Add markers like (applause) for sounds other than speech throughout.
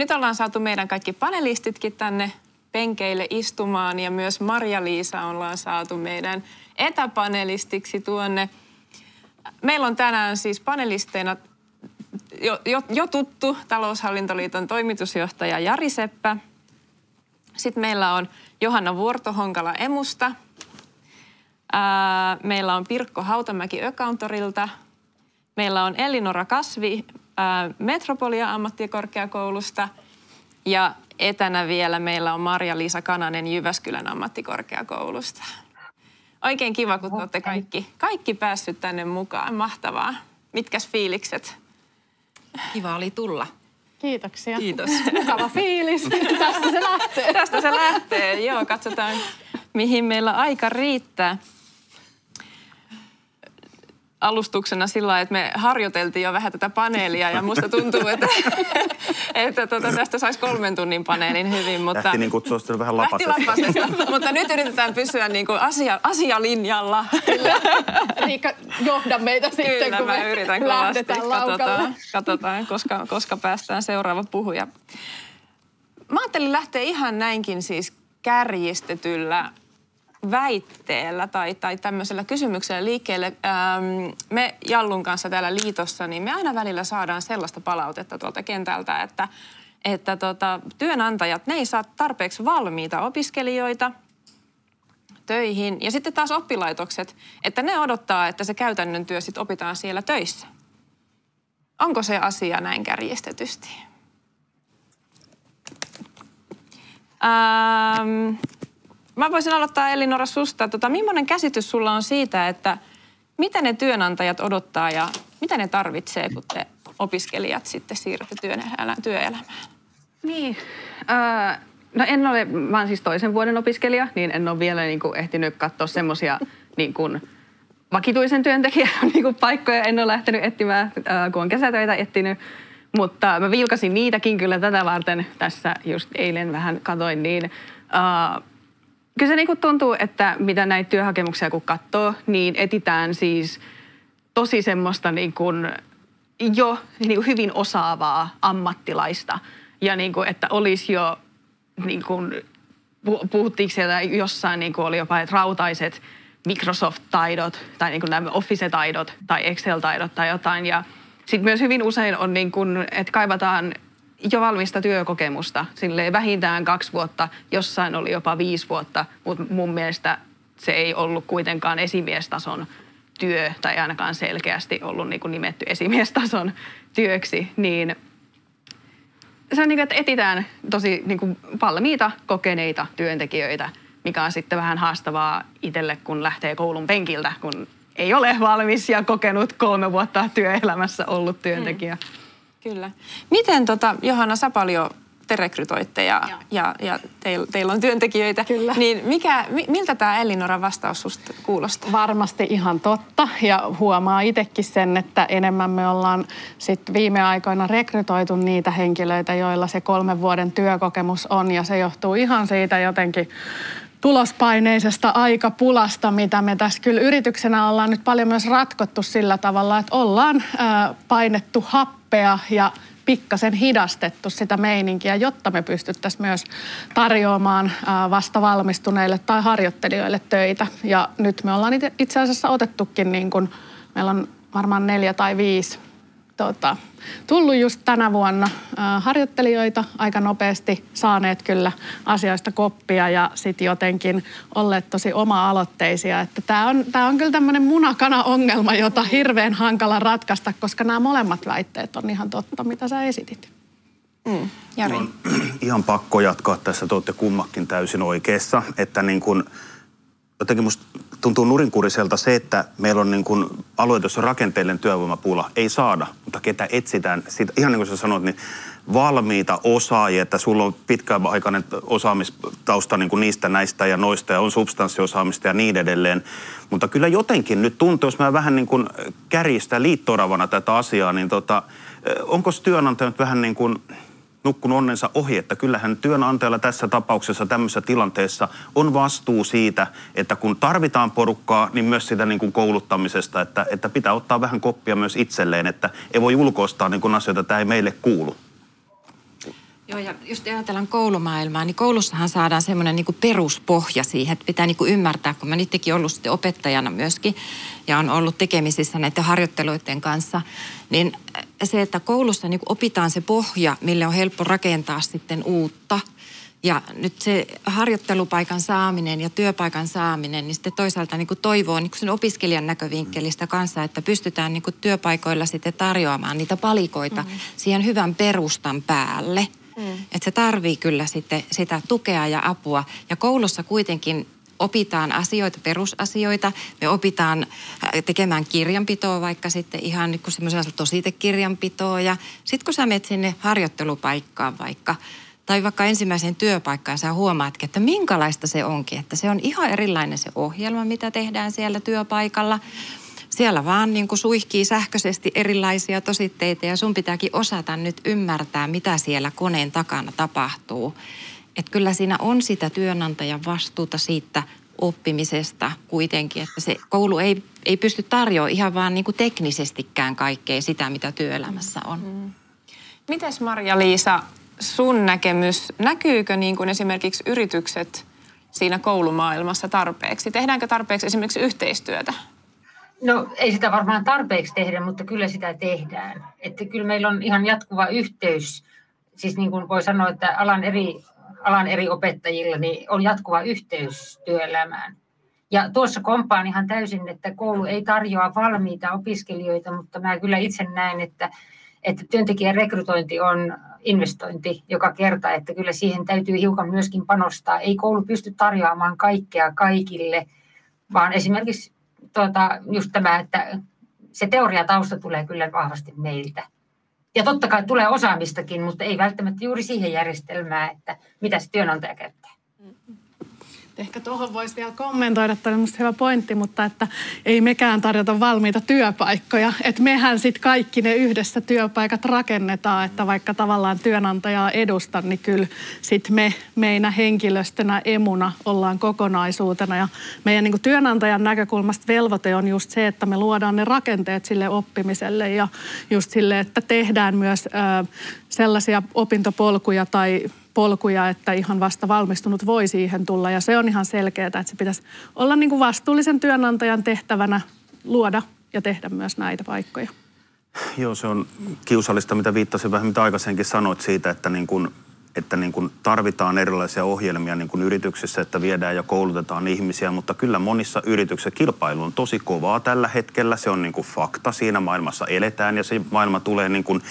nyt ollaan saatu meidän kaikki panelistitkin tänne penkeille istumaan ja myös Marja-Liisa ollaan saatu meidän etäpanelistiksi tuonne. Meillä on tänään siis panelisteina jo, jo, jo tuttu taloushallintoliiton toimitusjohtaja Jari Seppä. Sitten meillä on Johanna Vuorto-Honkala Emusta. Ää, meillä on Pirkko Hautamäki Ökauntorilta. Meillä on Elinora Kasvi Metropolia ammattikorkeakoulusta. Ja etänä vielä meillä on Marja-Liisa Kananen Jyväskylän ammattikorkeakoulusta. Oikein kiva, kun olette kaikki, kaikki päässyt tänne mukaan. Mahtavaa. Mitkäs fiilikset? Kiva oli tulla. Kiitoksia. Kiitos. (laughs) Mukava fiilis. (laughs) Tästä se lähtee. Tästä se lähtee. Joo, katsotaan mihin meillä aika riittää alustuksena sillä että me harjoiteltiin jo vähän tätä paneelia ja musta tuntuu, että, (laughs) että tuota, tästä saisi kolmen tunnin paneelin hyvin. Mutta Lähti niin kutsua vähän lapasesta. lapasesta. (laughs) mutta nyt yritetään pysyä niin kuin asia, asialinjalla. Kyllä. Riikka, johda meitä sitten, Kyllä, kun mä me yritän kovasti. lähdetään. Katsotaan, katsotaan koska, koska päästään seuraava puhuja. Mä ajattelin lähteä ihan näinkin siis kärjistetyllä väitteellä tai, tai tämmöisellä kysymyksellä liikkeelle. Ähm, me Jallun kanssa täällä liitossa, niin me aina välillä saadaan sellaista palautetta tuolta kentältä, että, että tota, työnantajat, ne ei saa tarpeeksi valmiita opiskelijoita töihin. Ja sitten taas oppilaitokset, että ne odottaa, että se käytännön työ sitten opitaan siellä töissä. Onko se asia näin kärjistetysti? Ähm, Mä voisin aloittaa Elinora susta. Tota, millainen käsitys sulla on siitä, että mitä ne työnantajat odottaa ja mitä ne tarvitsee, kun te opiskelijat sitten siirrytte työelämään? Niin. Äh, no en ole, mä oon siis toisen vuoden opiskelija, niin en ole vielä niin kuin, ehtinyt katsoa semmoisia (laughs) niin vakituisen työntekijän (laughs) niin kuin, paikkoja. En ole lähtenyt etsimään, äh, kun on kesätöitä etsinyt. Mutta mä vilkasin niitäkin kyllä tätä varten. Tässä just eilen vähän katoin, niin äh, Kyllä se niin tuntuu, että mitä näitä työhakemuksia kun katsoo, niin etitään siis tosi semmoista niin kuin jo niin kuin hyvin osaavaa ammattilaista. Ja niin kuin, että olisi jo, niin kuin, puhuttiinko siellä jossain, niin kuin oli jopa että rautaiset Microsoft-taidot tai niin kuin nämä Office-taidot tai Excel-taidot tai jotain. Ja sitten myös hyvin usein on niin kuin, että kaivataan jo valmista työkokemusta, sille vähintään kaksi vuotta, jossain oli jopa viisi vuotta, mutta mun mielestä se ei ollut kuitenkaan esimiestason työ tai ainakaan selkeästi ollut niin kuin nimetty esimiestason työksi, niin se on niin kuin, että etitään tosi niin kuin valmiita, kokeneita työntekijöitä, mikä on sitten vähän haastavaa itselle, kun lähtee koulun penkiltä, kun ei ole valmis ja kokenut kolme vuotta työelämässä ollut työntekijä. Mm. Kyllä. Miten tota, Johanna, sä paljon te rekrytoitte ja, ja, ja teillä, teillä on työntekijöitä. Kyllä. Niin mikä, miltä tämä Elinoran vastaus susta kuulostaa? Varmasti ihan totta ja huomaa itsekin sen, että enemmän me ollaan sit viime aikoina rekrytoitu niitä henkilöitä, joilla se kolmen vuoden työkokemus on ja se johtuu ihan siitä jotenkin tulospaineisesta aikapulasta, mitä me tässä kyllä yrityksenä ollaan nyt paljon myös ratkottu sillä tavalla, että ollaan painettu happea ja pikkasen hidastettu sitä meininkiä, jotta me pystyttäisiin myös tarjoamaan vasta valmistuneille tai harjoittelijoille töitä. Ja nyt me ollaan itse asiassa otettukin, niin kuin, meillä on varmaan neljä tai viisi tota, tullut just tänä vuonna äh, harjoittelijoita aika nopeasti, saaneet kyllä asioista koppia ja sitten jotenkin olleet tosi oma-aloitteisia. Että tämä on, tää on kyllä tämmöinen munakana-ongelma, jota hirveän hankala ratkaista, koska nämä molemmat väitteet on ihan totta, mitä sä esitit. Mm. Jari. On (clears throat) ihan pakko jatkaa tässä, te olette kummakin täysin oikeassa, että niin kuin, jotenkin musta tuntuu nurinkuriselta se, että meillä on niin kuin alue, jossa rakenteellinen työvoimapula ei saada, mutta ketä etsitään. Siitä, ihan niin kuin sä sanoit, niin valmiita osaajia, että sulla on pitkäaikainen osaamistausta niin kuin niistä, näistä ja noista ja on substanssiosaamista ja niin edelleen. Mutta kyllä jotenkin nyt tuntuu, jos mä vähän niin kuin kärjistä liittoravana tätä asiaa, niin tota, onko työnantaja nyt vähän niin kuin nukkunut onnensa ohi, että kyllähän työnantajalla tässä tapauksessa tämmöisessä tilanteessa on vastuu siitä, että kun tarvitaan porukkaa, niin myös sitä niin kuin kouluttamisesta, että, että pitää ottaa vähän koppia myös itselleen, että ei voi ulkoistaa niin kuin asioita, tämä ei meille kuulu. Joo, ja just ajatellaan koulumaailmaa, niin koulussahan saadaan semmoinen niin peruspohja siihen, että pitää niin ymmärtää, kun mä nyt tekin ollut sitten opettajana myöskin ja on ollut tekemisissä näiden harjoitteluiden kanssa, niin se, että koulussa niin opitaan se pohja, mille on helppo rakentaa sitten uutta – ja nyt se harjoittelupaikan saaminen ja työpaikan saaminen, niin sitten toisaalta niin kuin toivoo niin kuin sen opiskelijan näkövinkkelistä kanssa, että pystytään niin kuin työpaikoilla sitten tarjoamaan niitä palikoita mm-hmm. siihen hyvän perustan päälle. Mm. Että se tarvii kyllä sitten sitä tukea ja apua. Ja koulussa kuitenkin opitaan asioita, perusasioita. Me opitaan äh, tekemään kirjanpitoa vaikka sitten ihan niin kuin semmoisella tositekirjanpitoa. Ja sitten kun sä menet sinne harjoittelupaikkaan vaikka, tai vaikka ensimmäiseen työpaikkaan sä huomaatkin, että minkälaista se onkin. Että se on ihan erilainen se ohjelma, mitä tehdään siellä työpaikalla. Siellä vaan niin kuin suihkii sähköisesti erilaisia tositteita ja sun pitääkin osata nyt ymmärtää, mitä siellä koneen takana tapahtuu. Että kyllä siinä on sitä työnantajan vastuuta siitä oppimisesta kuitenkin, että se koulu ei, ei pysty tarjoamaan ihan vaan niin kuin teknisestikään kaikkea sitä, mitä työelämässä on. Mm. Mites Marja-Liisa, sun näkemys, näkyykö niin kuin esimerkiksi yritykset siinä koulumaailmassa tarpeeksi? Tehdäänkö tarpeeksi esimerkiksi yhteistyötä? No ei sitä varmaan tarpeeksi tehdä, mutta kyllä sitä tehdään. Että kyllä meillä on ihan jatkuva yhteys. Siis niin kuin voi sanoa, että alan eri, alan eri opettajilla niin on jatkuva yhteys työelämään. Ja tuossa kompaan ihan täysin, että koulu ei tarjoa valmiita opiskelijoita, mutta mä kyllä itse näen, että, että työntekijän rekrytointi on investointi joka kerta, että kyllä siihen täytyy hiukan myöskin panostaa. Ei koulu pysty tarjoamaan kaikkea kaikille, vaan esimerkiksi tuota, just tämä, että se teoriatausta tulee kyllä vahvasti meiltä. Ja totta kai tulee osaamistakin, mutta ei välttämättä juuri siihen järjestelmään, että mitä se työnantaja käyttää. Ehkä tuohon voisi vielä kommentoida, että on hyvä pointti, mutta että ei mekään tarjota valmiita työpaikkoja. Että mehän sitten kaikki ne yhdessä työpaikat rakennetaan, että vaikka tavallaan työnantajaa edustan, niin kyllä sitten me meinä henkilöstönä emuna ollaan kokonaisuutena. Ja meidän niin työnantajan näkökulmasta velvoite on just se, että me luodaan ne rakenteet sille oppimiselle ja just sille, että tehdään myös ö, sellaisia opintopolkuja tai polkuja, että ihan vasta valmistunut voi siihen tulla. Ja se on ihan selkeää, että se pitäisi olla niin kuin vastuullisen työnantajan tehtävänä luoda ja tehdä myös näitä paikkoja. Joo, se on kiusallista, mitä viittasin vähän, mitä aikaisemmin sanoit siitä, että niin kuin että niin kuin tarvitaan erilaisia ohjelmia niin kuin yrityksissä, että viedään ja koulutetaan ihmisiä, mutta kyllä monissa yrityksissä kilpailu on tosi kovaa tällä hetkellä. Se on niin kuin fakta, siinä maailmassa eletään ja se maailma tulee niin kuin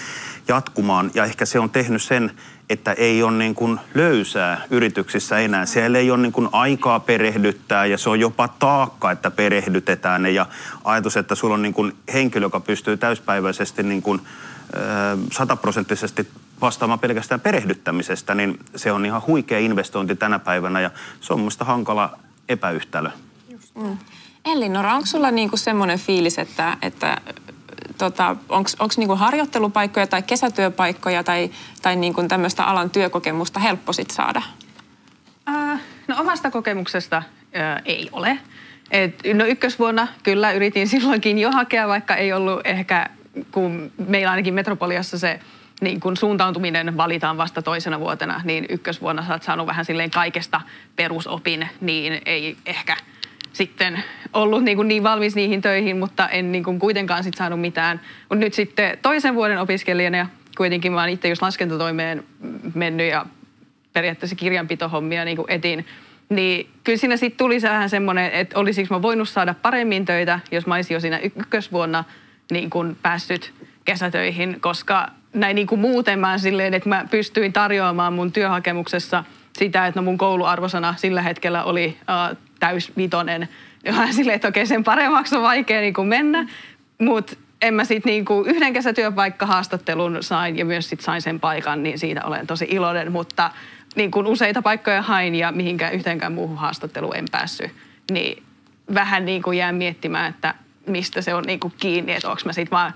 jatkumaan ja ehkä se on tehnyt sen, että ei ole niin kuin löysää yrityksissä enää. Siellä ei ole niin kuin aikaa perehdyttää ja se on jopa taakka, että perehdytetään ne. Ja ajatus, että sulla on niin kuin henkilö, joka pystyy täyspäiväisesti niin kuin sataprosenttisesti vastaamaan pelkästään perehdyttämisestä, niin se on ihan huikea investointi tänä päivänä ja se on minusta hankala epäyhtälö. Mm. Elinora, onko sulla niinku semmoinen fiilis, että, että tota, onko niinku harjoittelupaikkoja tai kesätyöpaikkoja tai, tai niinku tämmöistä alan työkokemusta helppo sit saada? Äh, no omasta kokemuksesta äh, ei ole. Et, no ykkösvuonna kyllä yritin (laughs) silloinkin jo hakea, vaikka ei ollut ehkä, kun meillä ainakin Metropoliassa se niin kun suuntautuminen valitaan vasta toisena vuotena, niin ykkösvuonna sä oot saanut vähän silleen kaikesta perusopin, niin ei ehkä sitten ollut niin, kuin niin valmis niihin töihin, mutta en niin kuin kuitenkaan sit saanut mitään. Mutta nyt sitten toisen vuoden opiskelijana ja kuitenkin oon itse just laskentatoimeen mennyt ja periaatteessa kirjanpitohommia niin kuin etin, niin kyllä siinä sitten tuli vähän semmoinen, että olisiko mä voinut saada paremmin töitä, jos mä olisin jo siinä ykkösvuonna niin kuin päässyt kesätöihin, koska näin niin kuin muuten mä silleen, että mä pystyin tarjoamaan mun työhakemuksessa sitä, että no mun kouluarvosana sillä hetkellä oli uh, täysvitonen. Ja silleen, että okei, sen paremmaksi on vaikea niin kuin mennä, mutta en mä sitten niinku yhden kesätyöpaikkahaastattelun sain ja myös sit sain sen paikan, niin siitä olen tosi iloinen, mutta niin kun useita paikkoja hain ja mihinkään yhteenkään muuhun haastatteluun en päässyt, niin vähän niin kuin jään miettimään, että mistä se on niin kuin kiinni, että onko mä sitten vaan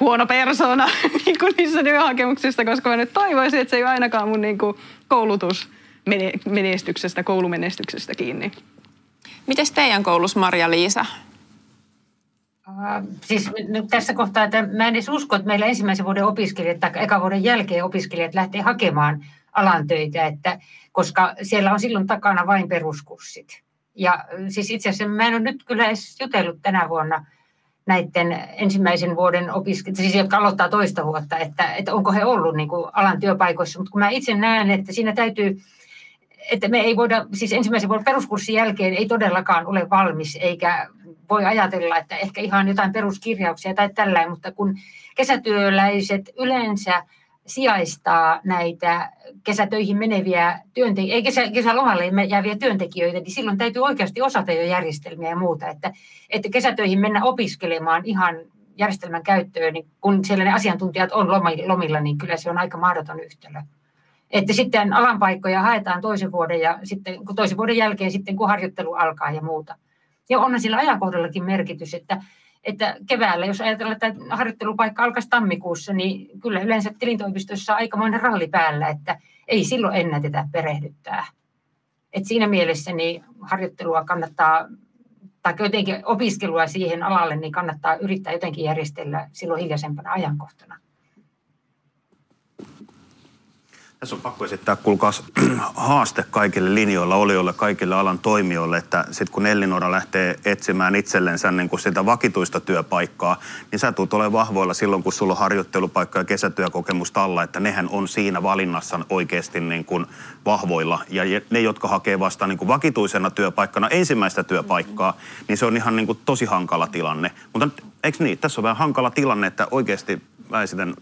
huono persona (laughs) niin kuin niissä työhakemuksissa, koska mä nyt toivoisin, että se ei ole ainakaan mun niin kuin koulutusmenestyksestä, koulumenestyksestä kiinni. Miten teidän koulussa, Marja-Liisa? Siis nyt tässä kohtaa, että mä en edes usko, että meillä ensimmäisen vuoden opiskelijat tai eka vuoden jälkeen opiskelijat lähtee hakemaan alan töitä, että, koska siellä on silloin takana vain peruskurssit. Ja siis itse asiassa mä en ole nyt kyllä edes jutellut tänä vuonna näiden ensimmäisen vuoden opiskelijoita, siis jotka aloittaa toista vuotta, että, että onko he ollut niin kuin alan työpaikoissa. Mutta kun mä itse näen, että siinä täytyy, että me ei voida, siis ensimmäisen vuoden peruskurssin jälkeen ei todellakaan ole valmis, eikä voi ajatella, että ehkä ihan jotain peruskirjauksia tai tällä, mutta kun kesätyöläiset yleensä sijaistaa näitä kesätöihin meneviä työntekijöitä, ei kesä, kesälomalle jääviä työntekijöitä, niin silloin täytyy oikeasti osata jo järjestelmiä ja muuta. Että, että kesätöihin mennä opiskelemaan ihan järjestelmän käyttöön, niin kun siellä ne asiantuntijat on lomilla, niin kyllä se on aika mahdoton yhtälö. Että sitten alanpaikkoja haetaan toisen vuoden ja sitten kun toisen vuoden jälkeen sitten kun harjoittelu alkaa ja muuta. Ja onhan sillä ajankohdallakin merkitys, että että keväällä, jos ajatellaan, että harjoittelupaikka alkaisi tammikuussa, niin kyllä yleensä tilintoimistossa on aikamoinen ralli päällä, että ei silloin ennätetä perehdyttää. Et siinä mielessä niin harjoittelua kannattaa, tai jotenkin opiskelua siihen alalle, niin kannattaa yrittää jotenkin järjestellä silloin hiljaisempana ajankohtana. Tässä on pakko esittää, kuulkaas, (clears throat) haaste kaikille linjoilla, olijoille, kaikille alan toimijoille, että sitten kun Ellinora lähtee etsimään itsellensä niin kuin sitä vakituista työpaikkaa, niin sä tulet olemaan vahvoilla silloin, kun sulla on harjoittelupaikka ja kesätyökokemusta alla, että nehän on siinä valinnassa oikeasti niin kuin vahvoilla. Ja ne, jotka hakee vasta niin kuin vakituisena työpaikkana ensimmäistä työpaikkaa, niin se on ihan niin kuin tosi hankala tilanne. Mutta eikö niin, tässä on vähän hankala tilanne, että oikeasti mä esitän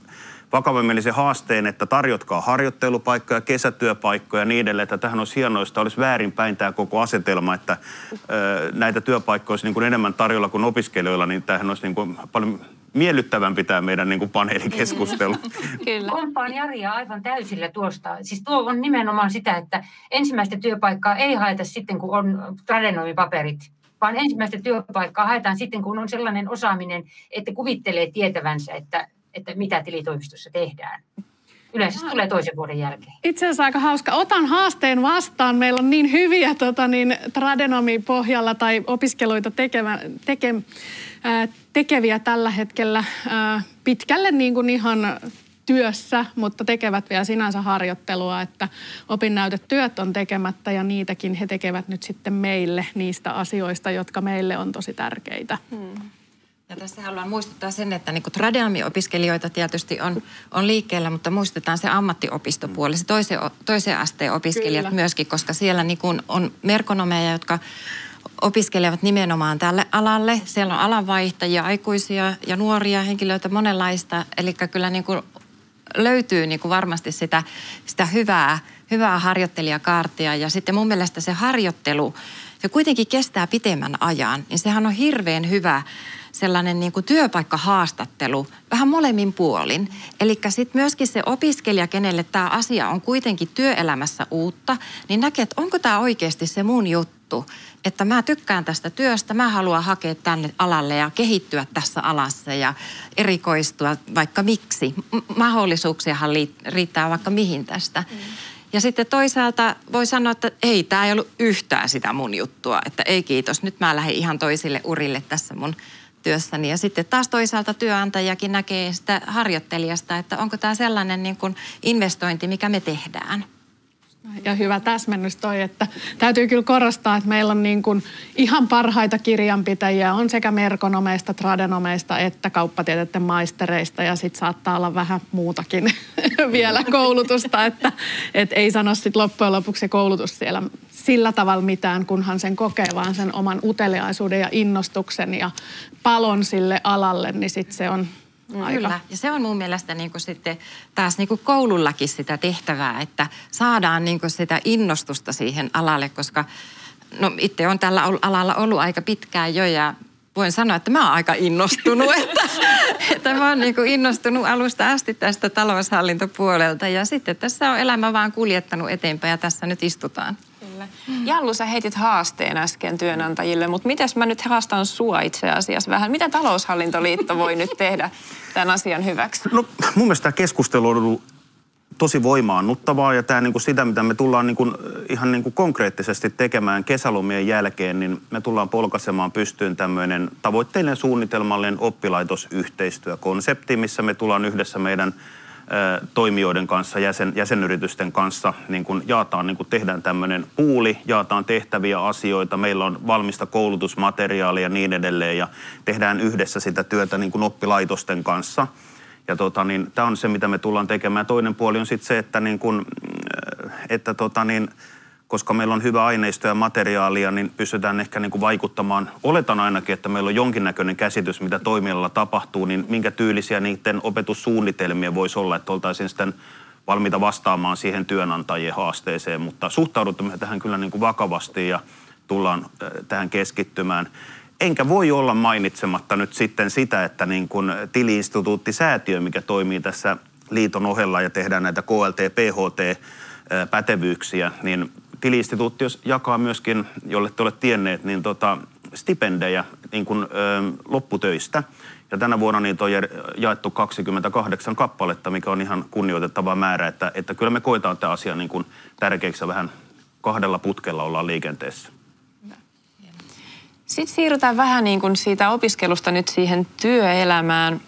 vakavamielisen haasteen, että tarjotkaa harjoittelupaikkoja, kesätyöpaikkoja ja niin edelleen, että tähän olisi hienoa, että olisi väärinpäin tämä koko asetelma, että ö, näitä työpaikkoja olisi niin kuin enemmän tarjolla kuin opiskelijoilla, niin tähän olisi niin kuin paljon miellyttävämpi tämä meidän niin kuin paneelikeskustelu. (laughs) Kyllä. Kompaan Jaria aivan täysillä tuosta. Siis tuo on nimenomaan sitä, että ensimmäistä työpaikkaa ei haeta sitten, kun on tradenomipaperit vaan ensimmäistä työpaikkaa haetaan sitten, kun on sellainen osaaminen, että kuvittelee tietävänsä, että että mitä tilitoimistossa tehdään. Yleensä se tulee toisen vuoden jälkeen. Itse asiassa aika hauska. Otan haasteen vastaan. Meillä on niin hyviä tota, niin, tradenomi-pohjalla tai opiskeluita tekevä, teke, ää, tekeviä tällä hetkellä ää, pitkälle niin kuin ihan työssä, mutta tekevät vielä sinänsä harjoittelua, että opinnäytetyöt on tekemättä ja niitäkin he tekevät nyt sitten meille niistä asioista, jotka meille on tosi tärkeitä. Hmm. Ja tässä haluan muistuttaa sen, että niin tradeami-opiskelijoita tietysti on, on liikkeellä, mutta muistetaan se ammattiopistopuoli, se toisen, toisen asteen opiskelijat Kyllä. myöskin, koska siellä niin on merkonomeja, jotka opiskelevat nimenomaan tälle alalle. Siellä on alanvaihtajia, aikuisia ja nuoria henkilöitä monenlaista, eli kyllä niin kuin löytyy niin kuin varmasti sitä, sitä hyvää, hyvää harjoittelijakaartia. Ja sitten mun mielestä se harjoittelu, se kuitenkin kestää pitemmän ajan, niin sehän on hirveän hyvä sellainen niin kuin työpaikkahaastattelu vähän molemmin puolin. Eli sitten myöskin se opiskelija, kenelle tämä asia on kuitenkin työelämässä uutta, niin näkee, että onko tämä oikeasti se mun juttu. Että mä tykkään tästä työstä, mä haluan hakea tänne alalle ja kehittyä tässä alassa ja erikoistua vaikka miksi. Mahdollisuuksiahan riittää vaikka mihin tästä. Mm. Ja sitten toisaalta voi sanoa, että ei, tämä ei ollut yhtään sitä mun juttua, että ei kiitos, nyt mä lähden ihan toisille urille tässä mun työssäni. Ja sitten taas toisaalta työnantajakin näkee sitä harjoittelijasta, että onko tämä sellainen niin kuin investointi, mikä me tehdään. Ja hyvä täsmennys toi, että täytyy kyllä korostaa, että meillä on niin kuin ihan parhaita kirjanpitäjiä, on sekä merkonomeista, tradenomeista että kauppatieteiden maistereista ja sitten saattaa olla vähän muutakin (laughs) vielä koulutusta, että et ei sano sitten loppujen lopuksi koulutus siellä sillä tavalla mitään, kunhan sen kokee, vaan sen oman uteliaisuuden ja innostuksen ja palon sille alalle, niin sitten se on aika. Kyllä, ja se on mun mielestä niin kuin sitten taas niin kuin koulullakin sitä tehtävää, että saadaan niin kuin sitä innostusta siihen alalle, koska no itse on tällä alalla ollut aika pitkään jo ja voin sanoa, että mä oon aika innostunut, (laughs) että, että mä oon niin kuin innostunut alusta asti tästä taloushallintopuolelta ja sitten tässä on elämä vaan kuljettanut eteenpäin ja tässä nyt istutaan. Kyllä. Jallu, sä heitit haasteen äsken työnantajille, mutta miten mä nyt haastan sua itse asiassa vähän? Mitä taloushallintoliitto voi nyt tehdä tämän asian hyväksi? No mun mielestä tämä keskustelu on ollut tosi voimaannuttavaa ja tämä niin kuin sitä, mitä me tullaan niin kuin, ihan niin kuin konkreettisesti tekemään kesälomien jälkeen, niin me tullaan polkaisemaan pystyyn tämmöinen tavoitteellinen suunnitelmallinen oppilaitosyhteistyökonsepti, missä me tullaan yhdessä meidän toimijoiden kanssa, jäsen, jäsenyritysten kanssa niin kun jaetaan, niin kun tehdään tämmöinen puuli, jaetaan tehtäviä asioita, meillä on valmista koulutusmateriaalia ja niin edelleen ja tehdään yhdessä sitä työtä niin kun oppilaitosten kanssa. Ja tota, niin, tämä on se, mitä me tullaan tekemään. Toinen puoli on sitten se, että, niin kun, että tota, niin, koska meillä on hyvä aineisto ja materiaalia, niin pystytään ehkä niin kuin vaikuttamaan. Oletan ainakin, että meillä on jonkinnäköinen käsitys, mitä toimialalla tapahtuu, niin minkä tyylisiä niiden opetussuunnitelmia voisi olla, että oltaisiin sitten valmiita vastaamaan siihen työnantajien haasteeseen, mutta suhtaudumme tähän kyllä niin kuin vakavasti ja tullaan äh, tähän keskittymään. Enkä voi olla mainitsematta nyt sitten sitä, että niin kuin tiliinstituutti-säätiö, mikä toimii tässä liiton ohella ja tehdään näitä KLT, PHT, äh, pätevyyksiä, niin tiliinstituutti jakaa myöskin, jolle te olette tienneet, niin tota, stipendejä niin kuin, ö, lopputöistä. Ja tänä vuonna niitä on jaettu 28 kappaletta, mikä on ihan kunnioitettava määrä, että, että kyllä me koetaan tämä asia niin kuin tärkeäksi vähän kahdella putkella ollaan liikenteessä. Sitten siirrytään vähän niin kuin siitä opiskelusta nyt siihen työelämään.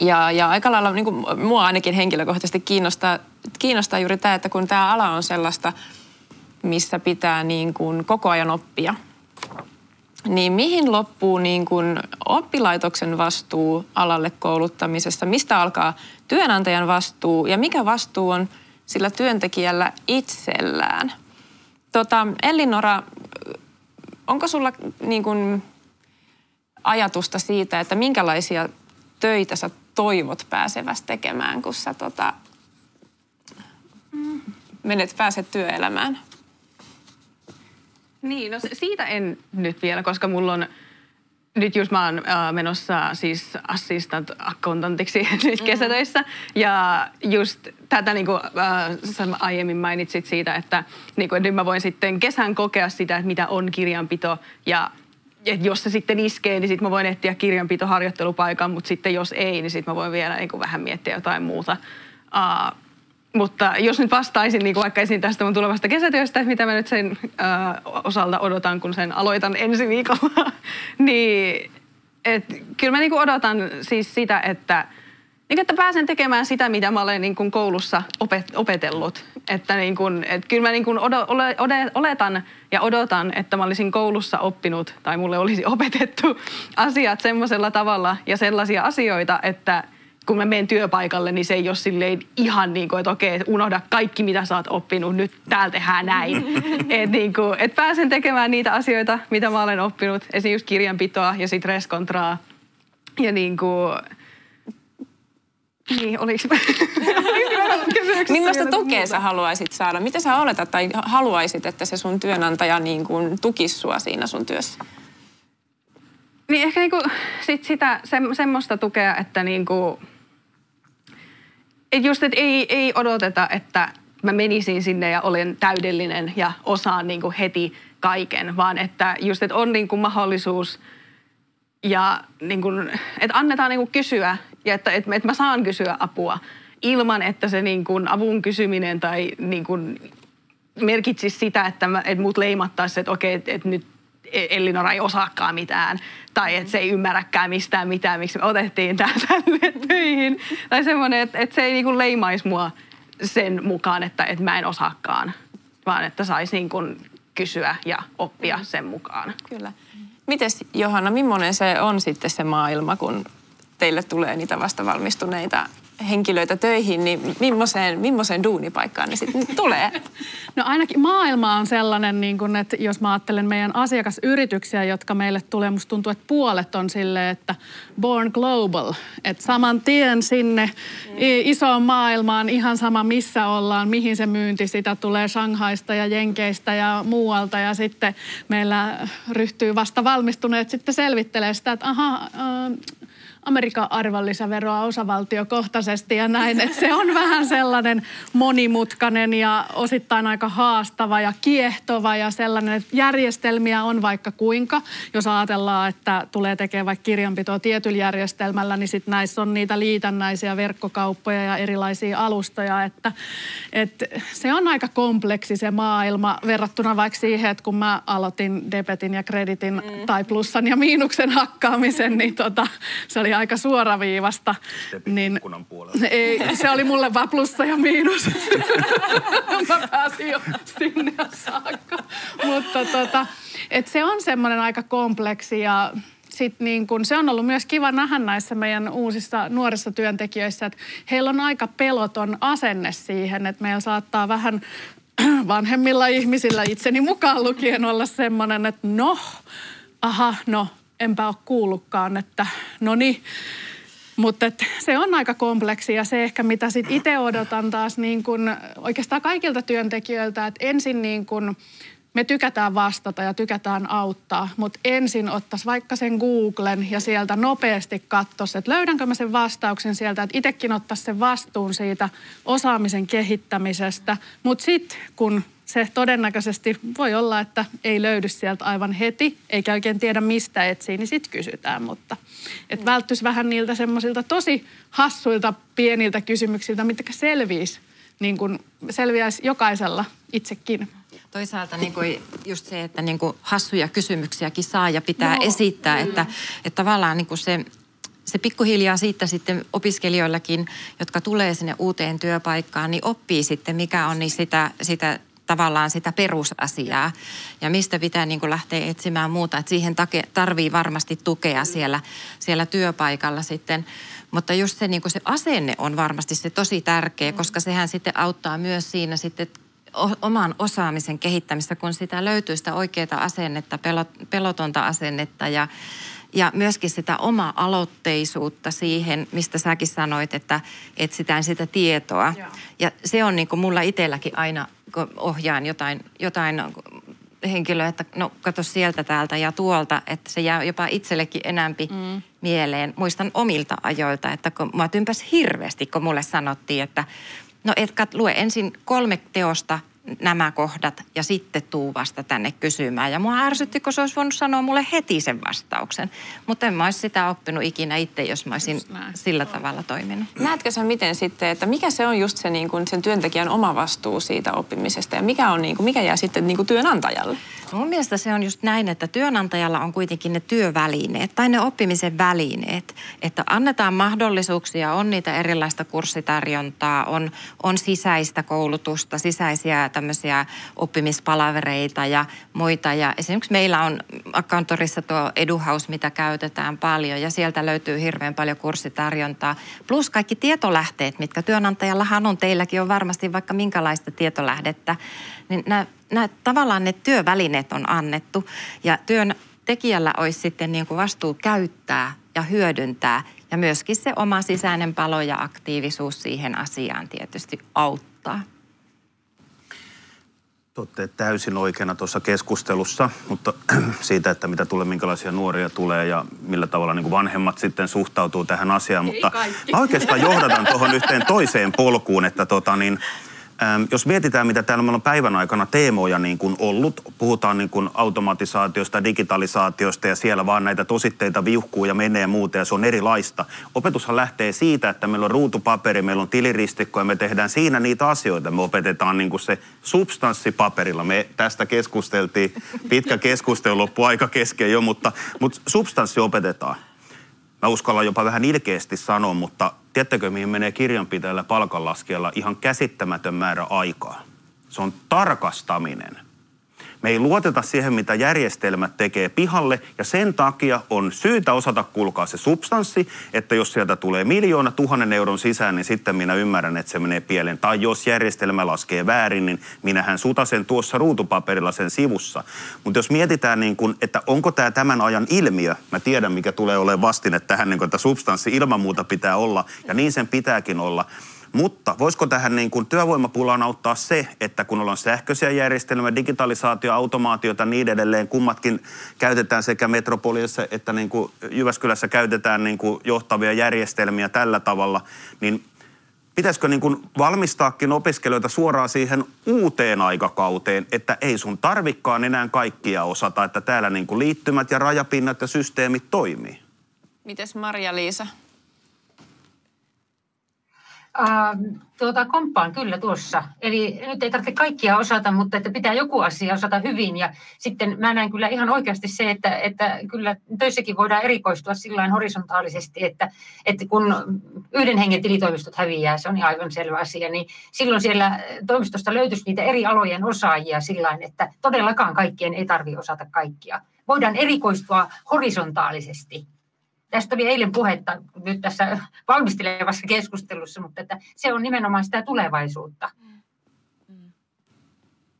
Ja, ja aika lailla, niin kuin mua ainakin henkilökohtaisesti kiinnostaa, kiinnostaa juuri tämä, että kun tämä ala on sellaista – missä pitää niin kuin koko ajan oppia. Niin mihin loppuu niin kuin oppilaitoksen vastuu alalle kouluttamisessa? Mistä alkaa työnantajan vastuu ja mikä vastuu on sillä työntekijällä itsellään? Tota, Elinora, onko sulla niin kuin ajatusta siitä, että minkälaisia töitä sä toivot pääseväs tekemään, kun sä tota, menet, pääset työelämään? Niin, no siitä en nyt vielä, koska mulla on nyt just mä oon äh, menossa siis assistant accountantiksi (laughs) nyt mm. kesätöissä. Ja just tätä niin kuin äh, aiemmin mainitsit siitä, että, niin kuin, nyt mä voin sitten kesän kokea sitä, että mitä on kirjanpito ja et jos se sitten iskee, niin sitten mä voin etsiä kirjanpitoharjoittelupaikan, mutta sitten jos ei, niin sitten mä voin vielä niin kuin vähän miettiä jotain muuta. Uh, mutta jos nyt vastaisin niin vaikka esiin tästä mun tulevasta kesätyöstä, mitä mä nyt sen ö, osalta odotan, kun sen aloitan ensi viikolla, (laughs) niin et, kyllä mä niin kuin odotan siis sitä, että, niin, että pääsen tekemään sitä, mitä mä olen niin kuin koulussa opet, opetellut. Että niin kuin, et kyllä mä niin kuin odo, ole, ode, oletan ja odotan, että mä olisin koulussa oppinut tai mulle olisi (laughs) opetettu asiat semmoisella tavalla ja sellaisia asioita, että – kun mä menen työpaikalle, niin se ei ole silleen ihan niin kuin, että okei, unohda kaikki, mitä sä oot oppinut, nyt täällä tehdään näin. (laughs) että niin kuin, et pääsen tekemään niitä asioita, mitä mä olen oppinut, esimerkiksi just kirjanpitoa ja sitten reskontraa. Ja niin kuin, niin, oliko Millaista tukea sä haluaisit saada? Mitä sä oletat tai haluaisit, että se sun työnantaja niin kuin tukisi sua siinä sun työssä? Niin ehkä niinku sit sitä, se, semmoista tukea, että niinku, et just, että ei, ei odoteta, että mä menisin sinne ja olen täydellinen ja osaan niin kuin heti kaiken, vaan että just, että on niin kuin mahdollisuus ja niin kuin, että annetaan niin kuin kysyä ja että, että, että mä saan kysyä apua ilman, että se niin kuin avun kysyminen tai niin kuin merkitsisi sitä, että, mä, että mut leimattaisiin, että okei, että, että nyt Elinora ei osaakaan mitään tai että se ei ymmärräkään mistään mitään, miksi me otettiin tänne (laughs) töihin. Tai semmoinen, että, että se ei niinku leimaisi mua sen mukaan, että, että mä en osaakaan, vaan että saisi niinku kysyä ja oppia sen mukaan. Kyllä. Mites Johanna, millainen se on sitten se maailma, kun teille tulee niitä vastavalmistuneita henkilöitä töihin, niin millaiseen, millaiseen duunipaikkaan ne sitten tulee? (laughs) No ainakin maailma on sellainen, niin kun, että jos mä ajattelen meidän asiakasyrityksiä, jotka meille tulee, musta tuntuu, että puolet on silleen, että born global. Että saman tien sinne mm. isoon maailmaan, ihan sama missä ollaan, mihin se myynti sitä tulee Shanghaista ja Jenkeistä ja muualta. Ja sitten meillä ryhtyy vasta valmistuneet sitten selvittelee sitä, että aha, äh, Amerikan arvonlisäveroa osavaltiokohtaisesti ja näin. Että se on vähän sellainen monimutkainen ja osittain aika haastava ja kiehtova ja sellainen, että järjestelmiä on vaikka kuinka. Jos ajatellaan, että tulee tekemään vaikka kirjanpitoa tietyllä järjestelmällä, niin sitten näissä on niitä liitännäisiä verkkokauppoja ja erilaisia alustoja. Että, että se on aika kompleksi se maailma verrattuna vaikka siihen, että kun mä aloitin debetin ja kreditin mm. tai plussan ja miinuksen hakkaamisen, niin tota, se oli aika suoraviivasta. Niin, (laughs) ei, se oli mulle vaan plussa ja miinus. (laughs) Mä pääsin jo sinne saakka. Mutta tota, et se on semmoinen aika kompleksi ja sit niin kun, se on ollut myös kiva nähdä näissä meidän uusissa nuorissa työntekijöissä, että heillä on aika peloton asenne siihen, että meillä saattaa vähän (clears throat) vanhemmilla ihmisillä itseni mukaan lukien olla semmoinen, että no, aha, no, enpä ole kuullutkaan, että no niin. Mutta se on aika kompleksi ja se ehkä mitä sit itse odotan taas niin kun, oikeastaan kaikilta työntekijöiltä, että ensin niin kun, me tykätään vastata ja tykätään auttaa, mutta ensin ottaisi vaikka sen Googlen ja sieltä nopeasti katsoisi, että löydänkö mä sen vastauksen sieltä, että itsekin ottaisi sen vastuun siitä osaamisen kehittämisestä. Mutta sitten kun se todennäköisesti voi olla, että ei löydy sieltä aivan heti, eikä oikein tiedä mistä etsii, niin sitten kysytään. Mutta et mm. välttyisi vähän niiltä semmoisilta tosi hassuilta pieniltä kysymyksiltä, mitkä selviisi, niin kuin selviäisi jokaisella itsekin. Toisaalta niin kuin just se, että niin kuin hassuja kysymyksiäkin saa ja pitää no, esittää, että, että tavallaan niin kuin se, se pikkuhiljaa siitä sitten opiskelijoillakin, jotka tulee sinne uuteen työpaikkaan, niin oppii sitten, mikä on niin sitä, sitä tavallaan sitä perusasiaa ja mistä pitää niin kuin lähteä etsimään muuta. Että siihen tarvii varmasti tukea siellä, siellä työpaikalla sitten. Mutta just se, niin kuin se asenne on varmasti se tosi tärkeä, koska sehän sitten auttaa myös siinä sitten oman osaamisen kehittämistä, kun sitä löytyy sitä oikeaa asennetta, pelot, pelotonta asennetta ja, ja myöskin sitä omaa aloitteisuutta siihen, mistä säkin sanoit, että etsitään sitä tietoa. Joo. Ja se on niin kuin mulla itselläkin aina, ohjaan jotain, jotain henkilöä, että no kato sieltä täältä ja tuolta, että se jää jopa itsellekin enämpi mm. mieleen. Muistan omilta ajoilta, että kun mä tympäs hirveästi, kun mulle sanottiin, että No etkä lue ensin kolme teosta nämä kohdat ja sitten tuu vasta tänne kysymään. Ja mua ärsytti, kun se olisi voinut sanoa mulle heti sen vastauksen. Mutta en mä olisi sitä oppinut ikinä itse, jos mä olisin sillä tavalla toiminut. Näetkö sä miten sitten, että mikä se on just se niin kuin sen työntekijän oma vastuu siitä oppimisesta ja mikä, on niin kuin, mikä jää sitten niin kuin työnantajalle? Mun mielestä se on just näin, että työnantajalla on kuitenkin ne työvälineet tai ne oppimisen välineet. Että annetaan mahdollisuuksia, on niitä erilaista kurssitarjontaa, on, on sisäistä koulutusta, sisäisiä tämmöisiä oppimispalavereita ja muita. Ja esimerkiksi meillä on akkantorissa tuo Eduhaus, mitä käytetään paljon ja sieltä löytyy hirveän paljon kurssitarjontaa. Plus kaikki tietolähteet, mitkä työnantajallahan on, teilläkin on varmasti vaikka minkälaista tietolähdettä, niin nämä, nämä tavallaan ne työvälineet on annettu ja työn tekijällä olisi sitten niin kuin vastuu käyttää ja hyödyntää ja myöskin se oma sisäinen palo ja aktiivisuus siihen asiaan tietysti auttaa. Olette täysin oikeana tuossa keskustelussa, mutta (clears throat) siitä, että mitä tulee, minkälaisia nuoria tulee ja millä tavalla niin kuin vanhemmat sitten suhtautuu tähän asiaan. Ei mutta kaikki. mä oikeastaan johdatan tuohon yhteen toiseen polkuun, että tota niin, jos mietitään, mitä täällä meillä on päivän aikana teemoja niin kuin ollut, puhutaan niin kuin automatisaatiosta, digitalisaatiosta ja siellä vaan näitä tositteita viuhkuu ja menee ja muuta ja se on erilaista. Opetushan lähtee siitä, että meillä on ruutupaperi, meillä on tiliristikko ja me tehdään siinä niitä asioita. Me opetetaan niin kuin se substanssipaperilla. Me tästä keskusteltiin, pitkä keskustelu loppu aika kesken jo, mutta, mutta substanssi opetetaan. Mä uskallan jopa vähän ilkeästi sanoa, mutta tiedättekö mihin menee kirjanpitäjällä palkanlaskijalla ihan käsittämätön määrä aikaa? Se on tarkastaminen. Me ei luoteta siihen, mitä järjestelmät tekee pihalle ja sen takia on syytä osata kulkaa se substanssi, että jos sieltä tulee miljoona tuhannen euron sisään, niin sitten minä ymmärrän, että se menee pieleen. Tai jos järjestelmä laskee väärin, niin minähän sutasen tuossa ruutupaperilla sen sivussa. Mutta jos mietitään, niin kun, että onko tämä tämän ajan ilmiö, mä tiedän mikä tulee olemaan vastine tähän, niin kun, että substanssi ilman muuta pitää olla ja niin sen pitääkin olla. Mutta voisiko tähän niin kuin työvoimapulaan auttaa se, että kun ollaan sähköisiä järjestelmiä, digitalisaatio, automaatiota niin edelleen, kummatkin käytetään sekä Metropoliassa että niin kuin Jyväskylässä käytetään niin kuin johtavia järjestelmiä tällä tavalla, niin pitäisikö niin kuin valmistaakin opiskelijoita suoraan siihen uuteen aikakauteen, että ei sun tarvikkaan enää kaikkia osata, että täällä niin kuin liittymät ja rajapinnat ja systeemit toimii? Mites Maria-Liisa? Uh, tuota, komppaan kyllä tuossa. Eli nyt ei tarvitse kaikkia osata, mutta että pitää joku asia osata hyvin. Ja sitten mä näen kyllä ihan oikeasti se, että, että kyllä töissäkin voidaan erikoistua sillä horisontaalisesti, että, että kun yhden hengen tilitoimistot häviää, se on aivan selvä asia, niin silloin siellä toimistosta löytyisi niitä eri alojen osaajia sillä että todellakaan kaikkien ei tarvitse osata kaikkia. Voidaan erikoistua horisontaalisesti Tästä oli eilen puhetta nyt tässä valmistelevassa keskustelussa, mutta että se on nimenomaan sitä tulevaisuutta.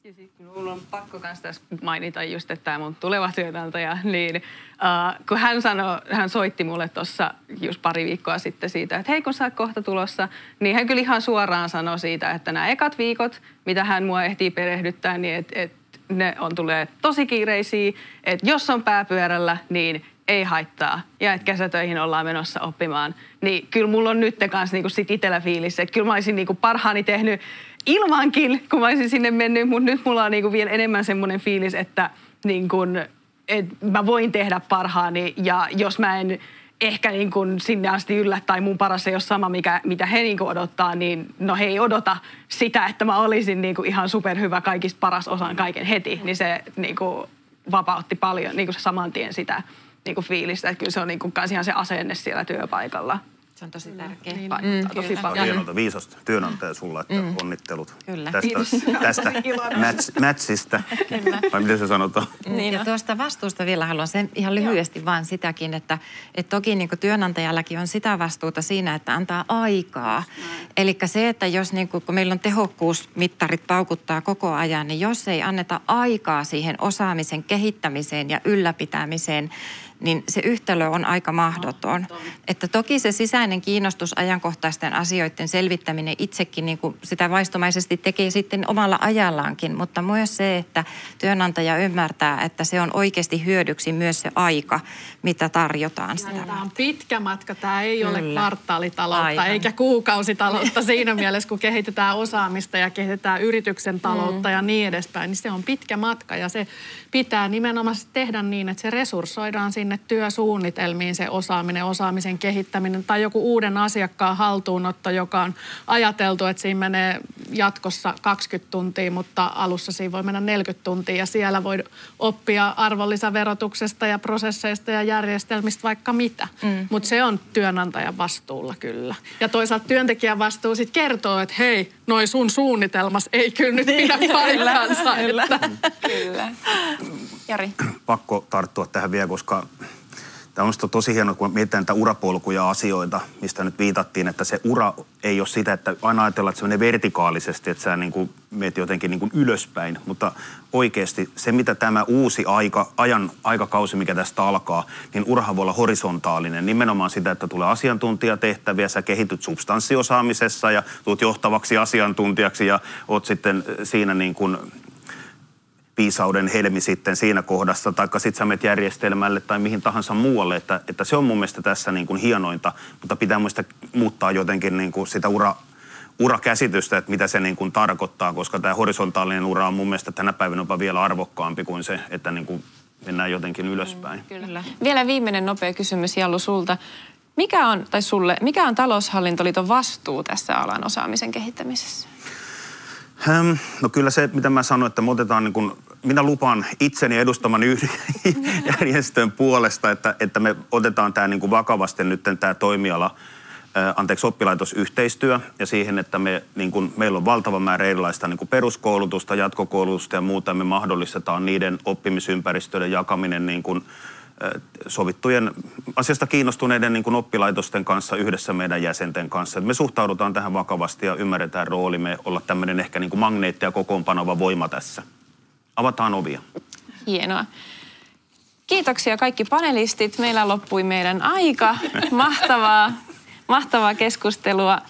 Ja sitten minulla on pakko myös tässä mainita just, että tämä mun tuleva työnantaja, niin uh, kun hän, sanoi, hän soitti mulle tuossa just pari viikkoa sitten siitä, että hei kun sä oot kohta tulossa, niin hän kyllä ihan suoraan sanoi siitä, että nämä ekat viikot, mitä hän mua ehtii perehdyttää, niin että et ne on tulee tosi kiireisiä, että jos on pääpyörällä, niin ei haittaa. Ja että kesätöihin ollaan menossa oppimaan, niin kyllä mulla on nyt kanssa niinku sit itsellä fiilis, että kyllä mä olisin niinku parhaani tehnyt ilmankin, kun mä olisin sinne mennyt, mutta nyt mulla on niinku vielä enemmän semmoinen fiilis, että niinku, et mä voin tehdä parhaani. Ja jos mä en ehkä niin sinne asti yllä tai mun paras ei ole sama, mikä, mitä he niin odottaa, niin no he ei odota sitä, että mä olisin niin ihan superhyvä kaikista paras osan kaiken heti, niin se niin vapautti paljon niin saman tien sitä niin kuin fiilistä. Että kyllä se on niin kuin ihan se asenne siellä työpaikalla. Se on tosi tärkeä. Niin, mm, tosi paljon. Hienolta viisasta työnantaja sulla, että mm. onnittelut Kyllä. tästä, tästä (laughs) match, matchista. Kyllä. Vai miten se sanotaan? Niin, ja tuosta vastuusta vielä haluan sen ihan lyhyesti Joo. vaan sitäkin, että, että toki niin työnantajallakin on sitä vastuuta siinä, että antaa aikaa. Eli se, että jos niin kuin, kun meillä on tehokkuusmittarit paukuttaa koko ajan, niin jos ei anneta aikaa siihen osaamisen kehittämiseen ja ylläpitämiseen, niin se yhtälö on aika mahdoton. Että toki se sisäinen kiinnostus ajankohtaisten asioiden selvittäminen itsekin niin kuin sitä vaistomaisesti tekee sitten omalla ajallaankin, mutta myös se, että työnantaja ymmärtää, että se on oikeasti hyödyksi myös se aika, mitä tarjotaan. Sitä. Tämä on pitkä matka, tämä ei Kyllä. ole kvartaalitaloutta Aivan. eikä kuukausitaloutta siinä mielessä, kun kehitetään osaamista ja kehitetään yrityksen taloutta mm. ja niin edespäin, niin se on pitkä matka ja se pitää nimenomaan tehdä niin, että se resurssoidaan sinne työsuunnitelmiin se osaaminen, osaamisen kehittäminen tai joku uuden asiakkaan haltuunotto, joka on ajateltu, että siinä menee jatkossa 20 tuntia, mutta alussa siinä voi mennä 40 tuntia ja siellä voi oppia arvonlisäverotuksesta ja prosesseista ja järjestelmistä vaikka mitä. Mm. Mutta se on työnantajan vastuulla kyllä. Ja toisaalta työntekijän vastuu sitten kertoo, että hei, noin sun suunnitelmas ei kyllä nyt pidä paikkaansa. Kyllä. kyllä. Jari. Pakko tarttua tähän vielä, koska Tämä on tosi hienoa, kun mietitään näitä urapolkuja asioita, mistä nyt viitattiin, että se ura ei ole sitä, että aina ajatellaan, että se menee vertikaalisesti, että sä niin kuin meet jotenkin niin kuin ylöspäin, mutta oikeasti se, mitä tämä uusi aika, ajan aikakausi, mikä tästä alkaa, niin urahan voi olla horisontaalinen. Nimenomaan sitä, että tulee asiantuntijatehtäviä, sä kehityt substanssiosaamisessa ja tulet johtavaksi asiantuntijaksi ja oot sitten siinä niin kuin viisauden helmi sitten siinä kohdassa, tai sitten sä menet järjestelmälle tai mihin tahansa muualle, että, että se on mun mielestä tässä niin kuin hienointa, mutta pitää muista muuttaa jotenkin niin kuin sitä ura, urakäsitystä, että mitä se niin kuin tarkoittaa, koska tämä horisontaalinen ura on mun mielestä tänä päivänä jopa vielä arvokkaampi kuin se, että niin kuin mennään jotenkin ylöspäin. Mm, kyllä. Vielä viimeinen nopea kysymys Jallu sulta. Mikä on, tai sulle, mikä on taloushallintoliiton vastuu tässä alan osaamisen kehittämisessä? No kyllä se, mitä mä sanoin, että me otetaan niin kuin, minä lupaan itseni edustaman yhden (laughs) järjestön puolesta, että, että me otetaan tämä niin kuin vakavasti nyt tämä toimiala, anteeksi, oppilaitosyhteistyö ja siihen, että me, niin kuin, meillä on valtava määrä erilaista niin kuin peruskoulutusta, jatkokoulutusta ja muuta, ja me mahdollistetaan niiden oppimisympäristöiden jakaminen niin kuin, sovittujen asiasta kiinnostuneiden niin kuin oppilaitosten kanssa yhdessä meidän jäsenten kanssa. Me suhtaudutaan tähän vakavasti ja ymmärretään roolimme olla tämmöinen ehkä niin kuin magneetti ja kokoonpanova voima tässä. Avataan ovia. Hienoa. Kiitoksia kaikki panelistit. Meillä loppui meidän aika. Mahtavaa, mahtavaa keskustelua.